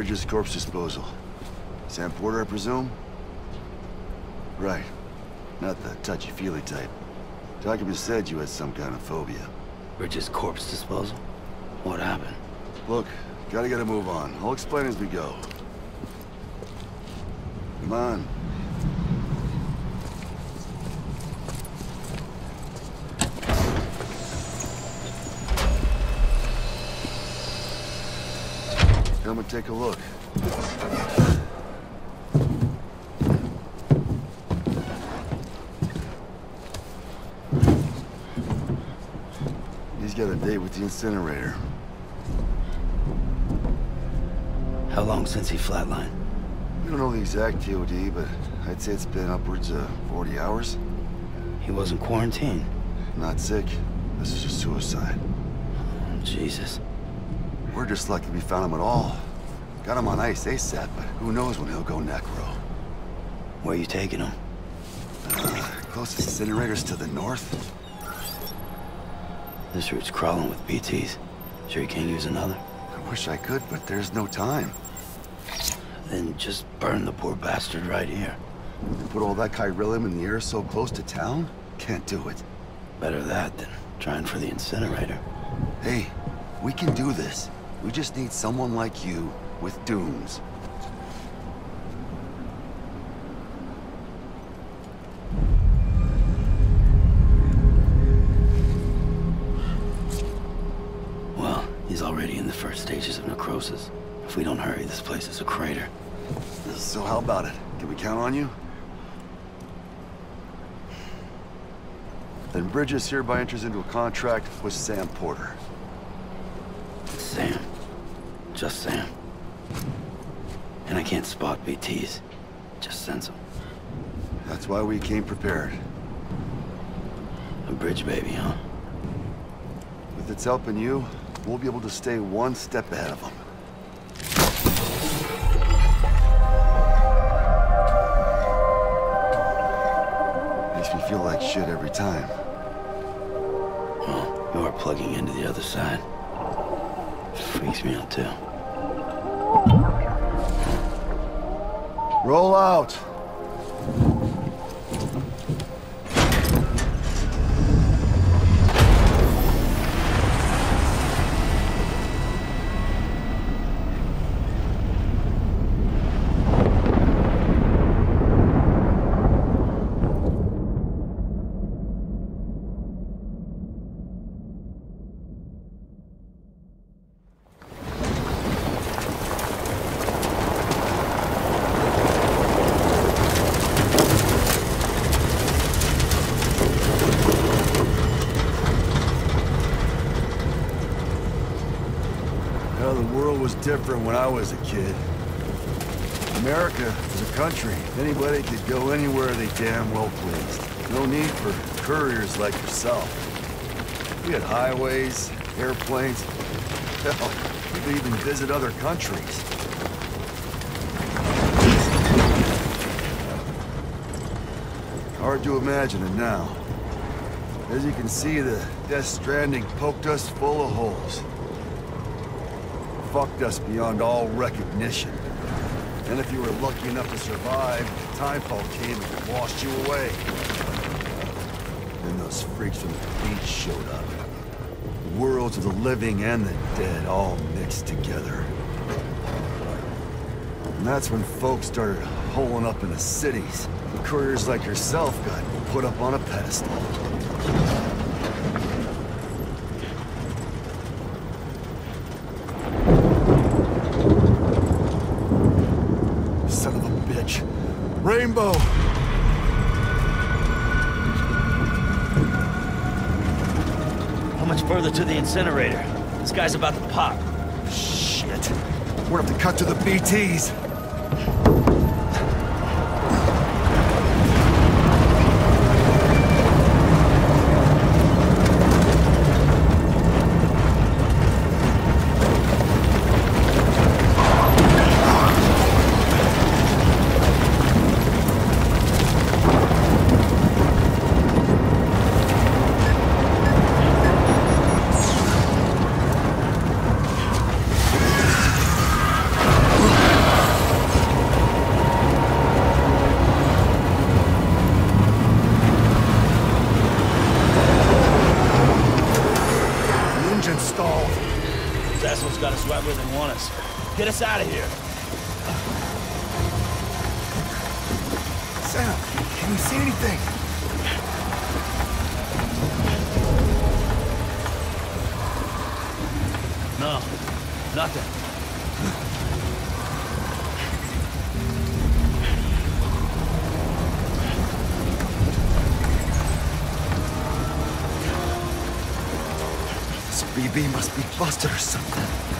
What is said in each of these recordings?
Bridges corpse disposal. Sam Porter, I presume? Right. Not the touchy-feely type. Documents said you had some kind of phobia. Bridges corpse disposal? What happened? Look, gotta get a move on. I'll explain as we go. Come on. Come and take a look. He's got a date with the incinerator. How long since he flatlined? We don't know the exact TOD, but I'd say it's been upwards of 40 hours. He wasn't quarantined. Not sick. This is a suicide. Oh, Jesus. We're just lucky we found him at all. Got him on ice ASAP, but who knows when he'll go necro. Where are you taking him? Uh, closest incinerators to the north? This route's crawling with BTs. Sure you can't use another? I wish I could, but there's no time. Then just burn the poor bastard right here. And put all that chiralium in the air so close to town? Can't do it. Better that than trying for the incinerator. Hey, we can do this. We just need someone like you with dooms. Well, he's already in the first stages of necrosis. If we don't hurry, this place is a crater. So how about it? Can we count on you? Then Bridges hereby enters into a contract with Sam Porter. Just Sam. And I can't spot BTs. Just sense them. That's why we came prepared. A bridge baby, huh? With its helping you, we'll be able to stay one step ahead of them. Makes me feel like shit every time. Well, you are plugging into the other side. Freaks me out, too. Roll out! Well, the world was different when I was a kid. America was a country. Anybody could go anywhere they damn well pleased. No need for couriers like yourself. We had highways, airplanes. Hell, we even visit other countries. Hard to imagine it now. As you can see, the Death Stranding poked us full of holes fucked us beyond all recognition. And if you were lucky enough to survive, Timefall came and washed you away. Then those freaks from the beach showed up. Worlds of the living and the dead all mixed together. And that's when folks started holing up in the cities. And couriers like yourself got put up on a pedestal. Son of a bitch. Rainbow! How much further to the incinerator? This guy's about to pop. Shit. We're gonna have to cut to the BTs. home. Those assholes got us right where they want us. Get us out of here. Sam, can you see anything? No, nothing. This BB must be busted or something.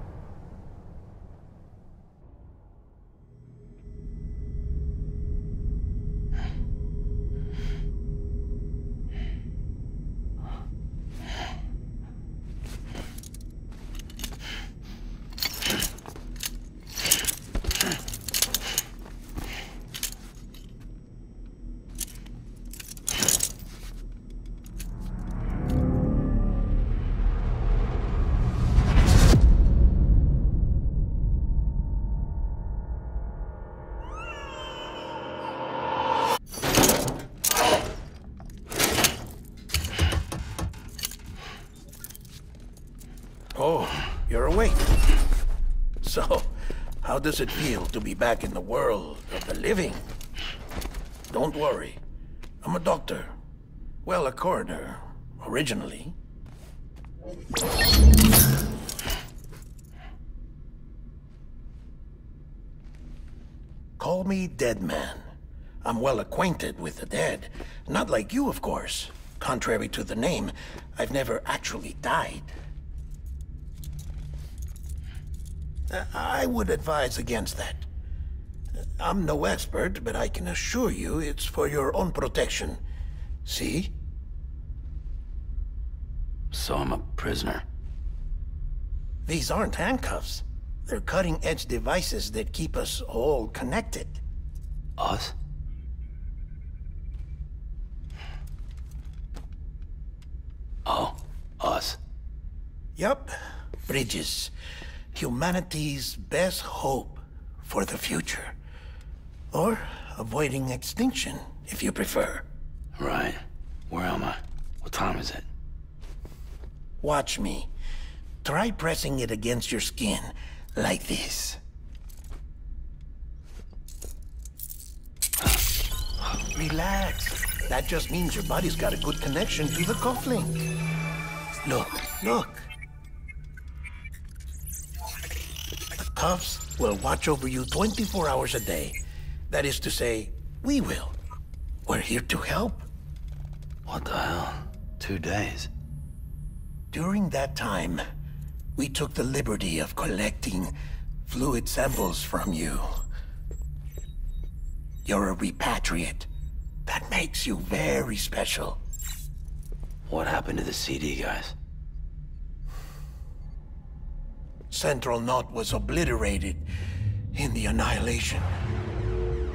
Does it feel to be back in the world of the living? Don't worry. I'm a doctor. Well, a coroner, originally. Call me Dead Man. I'm well acquainted with the dead. Not like you, of course. Contrary to the name, I've never actually died. Uh, I would advise against that. I'm no expert, but I can assure you it's for your own protection. See? So I'm a prisoner. These aren't handcuffs. They're cutting-edge devices that keep us all connected. Us? Oh, us. Yup. Bridges. Humanity's best hope for the future. Or avoiding extinction, if you prefer. Right. Where am I? What time is it? Watch me. Try pressing it against your skin, like this. Relax. That just means your body's got a good connection to the cufflink. Look, look. Cuffs will watch over you 24 hours a day. That is to say, we will. We're here to help. What the hell? Two days. During that time, we took the liberty of collecting fluid samples from you. You're a repatriate. That makes you very special. What happened to the CD guys? Central Knot was obliterated in the Annihilation.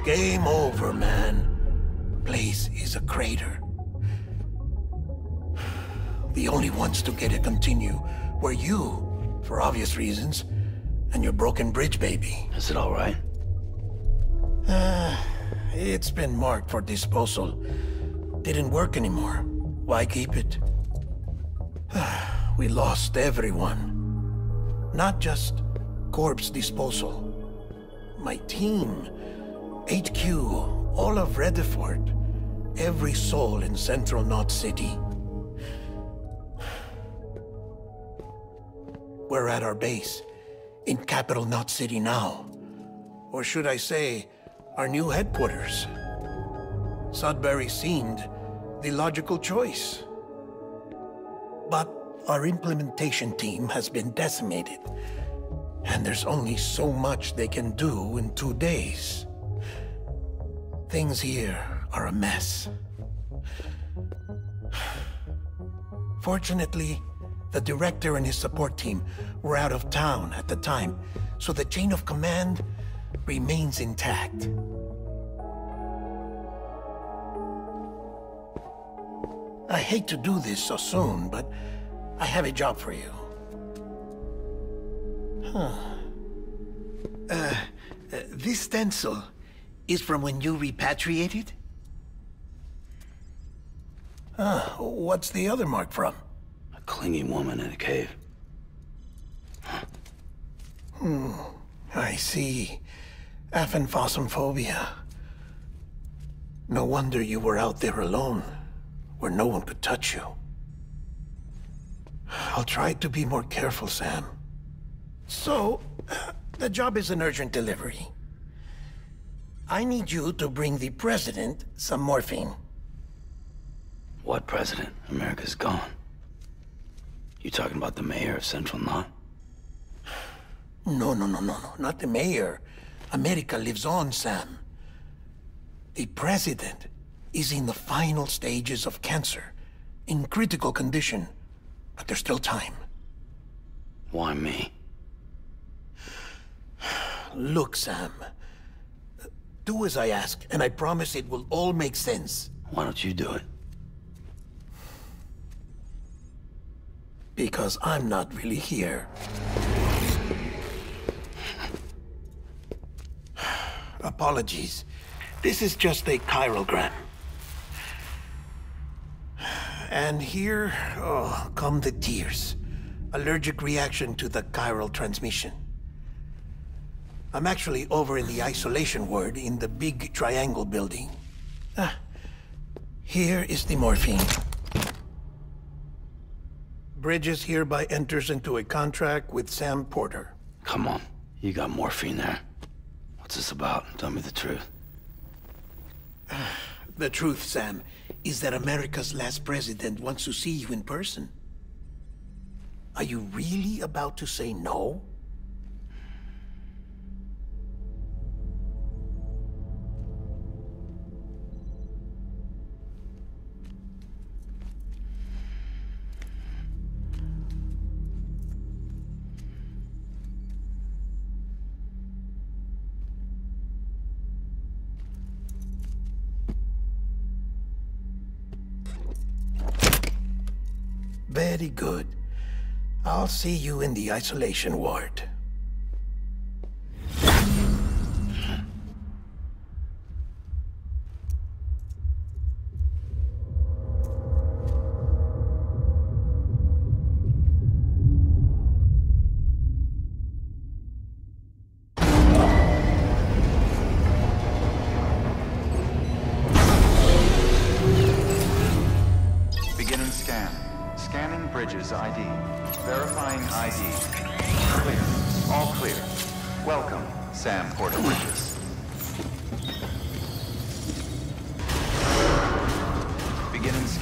Game over, man. Place is a crater. The only ones to get to continue were you, for obvious reasons, and your broken bridge baby. Is it all right? Uh, it's been marked for disposal. Didn't work anymore. Why keep it? we lost everyone. Not just corpse disposal. My team, HQ, all of Redefort, every soul in Central Knot City. We're at our base, in Capital Knot City now. Or should I say, our new headquarters. Sudbury seemed the logical choice. But our implementation team has been decimated, and there's only so much they can do in two days. Things here are a mess. Fortunately, the director and his support team were out of town at the time, so the chain of command remains intact. I hate to do this so soon, but I have a job for you. Huh. Uh, uh, this stencil is from when you repatriated? Ah, what's the other mark from? A clinging woman in a cave. Huh. Hmm, I see. Aphenphosmphobia. No wonder you were out there alone, where no one could touch you. I'll try to be more careful, Sam. So, the job is an urgent delivery. I need you to bring the President some morphine. What president? America's gone. You talking about the mayor of Central Knot? No, no, no, no, no. Not the mayor. America lives on, Sam. The president is in the final stages of cancer, in critical condition. But there's still time. Why me? Look, Sam. Do as I ask, and I promise it will all make sense. Why don't you do it? Because I'm not really here. Apologies. This is just a chiralgram. And here, oh, come the tears. Allergic reaction to the chiral transmission. I'm actually over in the isolation ward in the big triangle building. Ah, here is the morphine. Bridges hereby enters into a contract with Sam Porter. Come on. You got morphine there. What's this about? Tell me the truth. The truth, Sam, is that America's last president wants to see you in person. Are you really about to say no? Good. I'll see you in the isolation ward.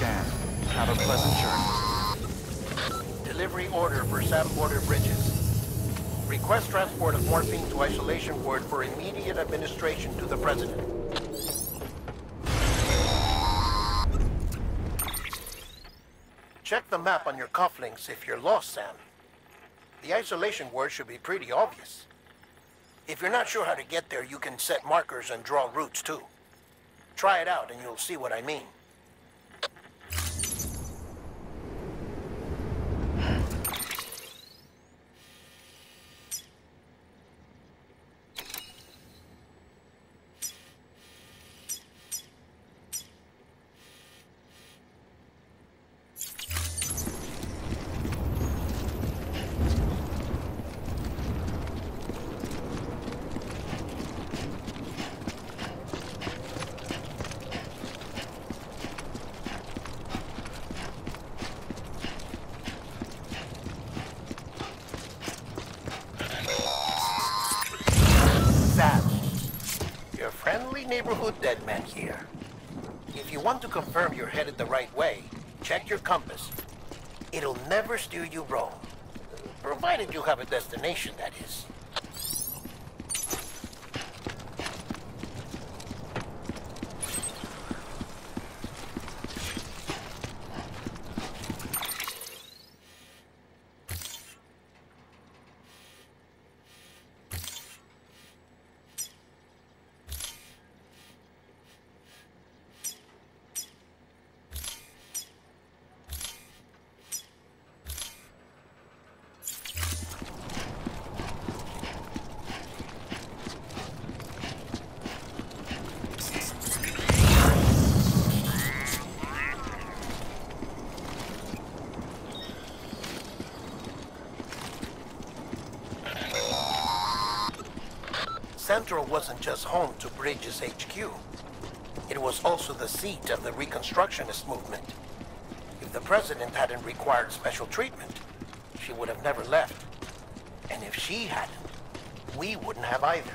Have a pleasant journey. Delivery order for Sam Porter Bridges. Request transport of morphine to isolation ward for immediate administration to the President. Check the map on your cufflinks if you're lost, Sam. The isolation ward should be pretty obvious. If you're not sure how to get there, you can set markers and draw routes too. Try it out and you'll see what I mean. Sam, your friendly neighborhood dead man here. If you want to confirm you're headed the right way, check your compass. It'll never steer you wrong. Provided you have a destination, that is. Central wasn't just home to Bridges HQ. It was also the seat of the Reconstructionist movement. If the President hadn't required special treatment, she would have never left. And if she hadn't, we wouldn't have either.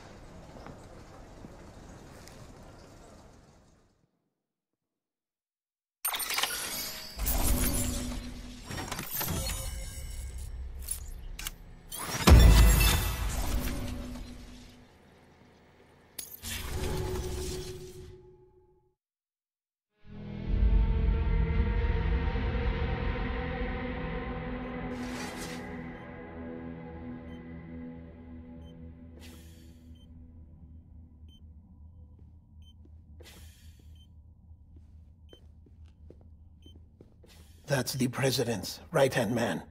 That's the President's right-hand man.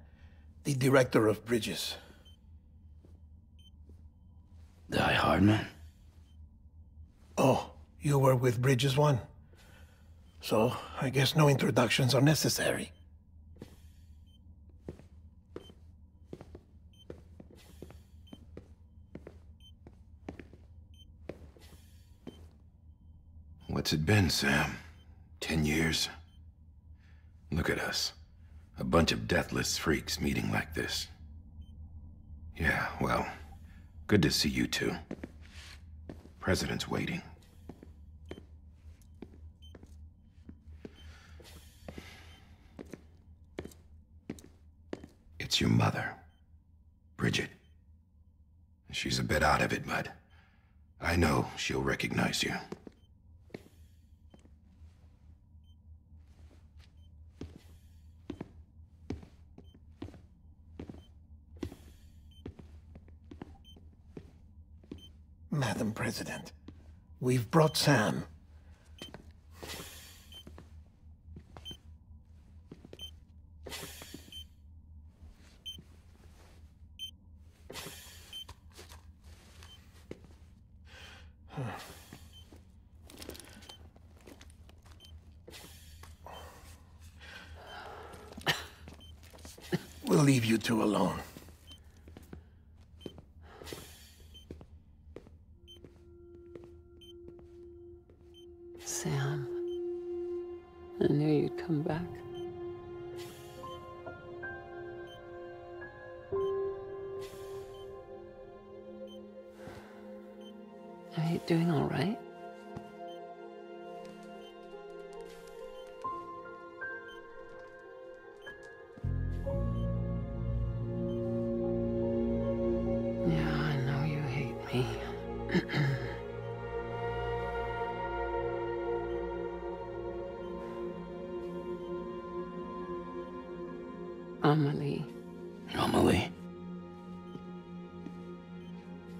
The Director of Bridges. Die Hardman? Oh, you were with Bridges One? So, I guess no introductions are necessary. What's it been, Sam? Ten years? Look at us. A bunch of deathless freaks meeting like this. Yeah, well, good to see you two. President's waiting. It's your mother, Bridget. She's a bit out of it, but I know she'll recognize you. Madam President, we've brought Sam. Amelie. Amelie?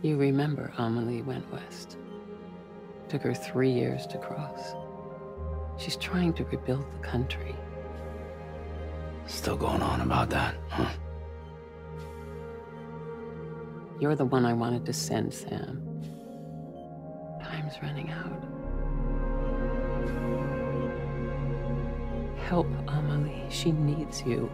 You remember Amelie went west. Took her three years to cross. She's trying to rebuild the country. Still going on about that, huh? You're the one I wanted to send, Sam. Time's running out. Help Amelie. She needs you.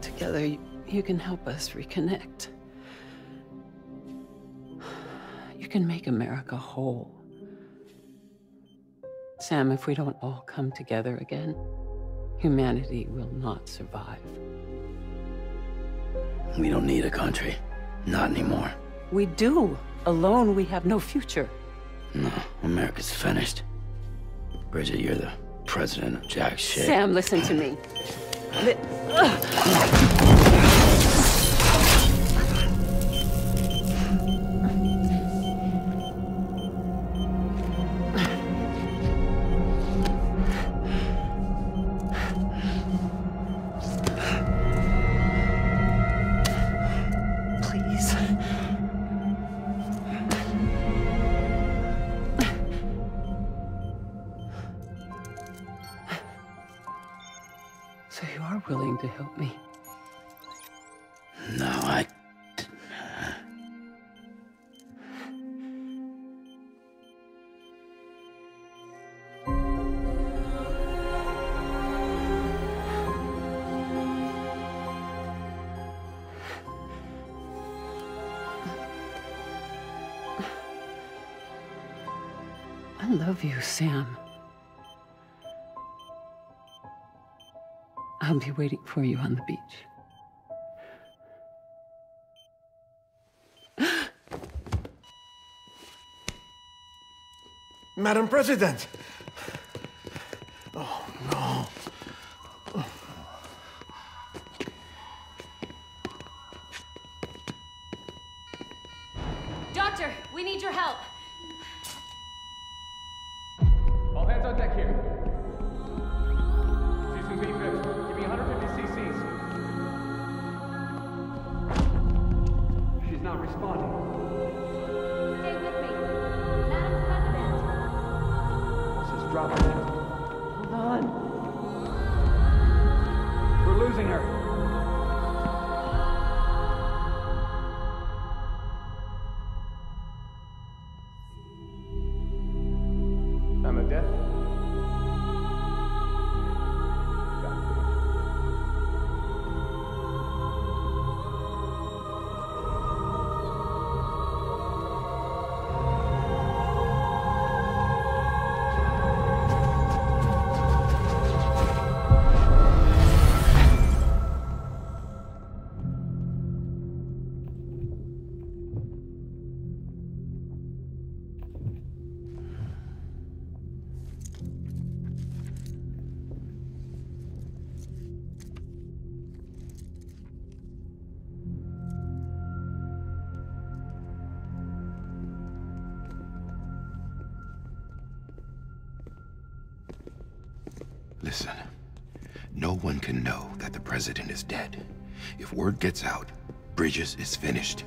Together, you can help us reconnect. You can make America whole. Sam, if we don't all come together again, humanity will not survive. We don't need a country. Not anymore. We do. Alone, we have no future. No, America's finished. Bridget, you're the president of jack shit. Sam, listen to me. Li- love you, Sam. I'll be waiting for you on the beach. Madam President! Can know that the president is dead. If word gets out, Bridges is finished.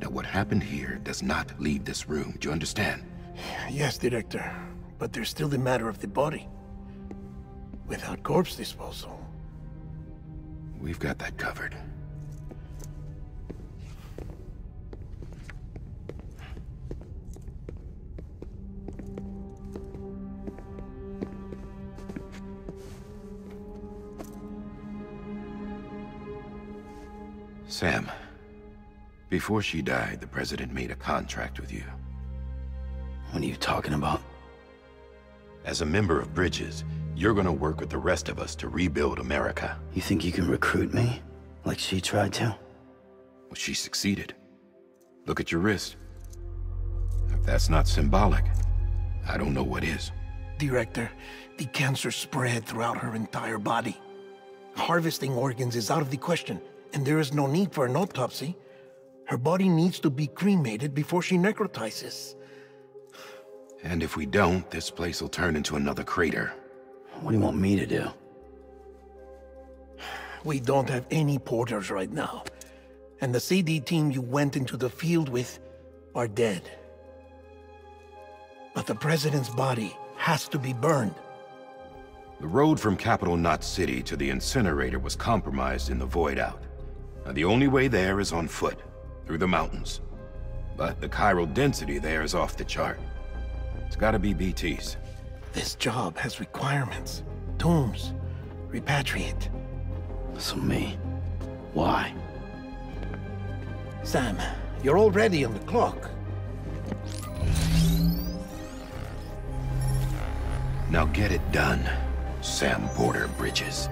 Now, what happened here does not leave this room. Do you understand? Yes, Director. But there's still the matter of the body. Without corpse disposal. We've got that covered. Before she died, the president made a contract with you. What are you talking about? As a member of Bridges, you're gonna work with the rest of us to rebuild America. You think you can recruit me? Like she tried to? Well, she succeeded. Look at your wrist. If that's not symbolic, I don't know what is. Director, the cancer spread throughout her entire body. Harvesting organs is out of the question, and there is no need for an autopsy. Her body needs to be cremated before she necrotizes. And if we don't, this place will turn into another crater. What do you want me to do? We don't have any porters right now. And the CD team you went into the field with are dead. But the president's body has to be burned. The road from Capital Knot City to the incinerator was compromised in the Void Out. Now, the only way there is on foot, through the mountains. But the chiral density there is off the chart. It's gotta be BT's. This job has requirements. DOOMS. Repatriate. So me? Why? Sam, you're already on the clock. Now get it done, Sam Porter Bridges.